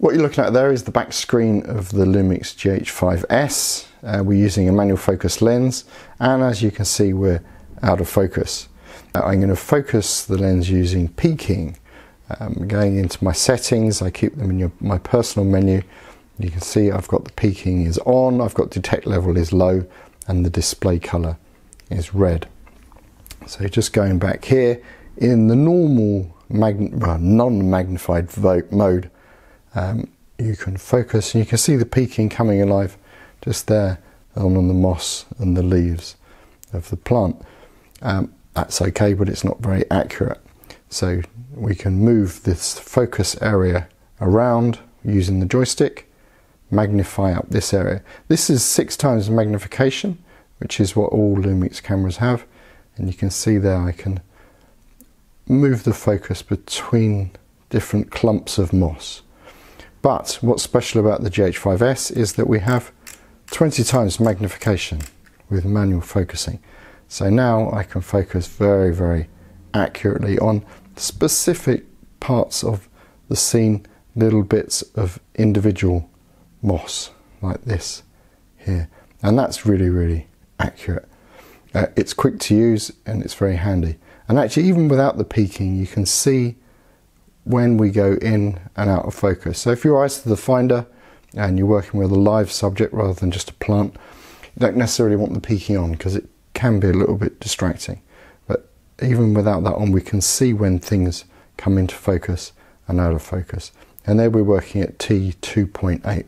What you're looking at there is the back screen of the Lumix GH5S. Uh, we're using a manual focus lens and as you can see we're out of focus. Uh, I'm going to focus the lens using peaking. Um, going into my settings, I keep them in your, my personal menu. You can see I've got the peaking is on, I've got detect level is low and the display color is red. So just going back here in the normal non-magnified mode um, you can focus and you can see the peaking coming alive just there on, the moss and the leaves of the plant. Um, that's okay, but it's not very accurate. So we can move this focus area around using the joystick, magnify up this area. This is six times magnification, which is what all Lumix cameras have. And you can see there I can move the focus between different clumps of moss. But what's special about the GH5S is that we have 20 times magnification with manual focusing. So now I can focus very, very accurately on specific parts of the scene, little bits of individual moss like this here. And that's really, really accurate. Uh, it's quick to use and it's very handy. And actually, even without the peaking, you can see when we go in and out of focus. So if your eyes to the finder and you're working with a live subject rather than just a plant, you don't necessarily want the peaking on because it can be a little bit distracting. But even without that on, we can see when things come into focus and out of focus. And there we're working at T2.8.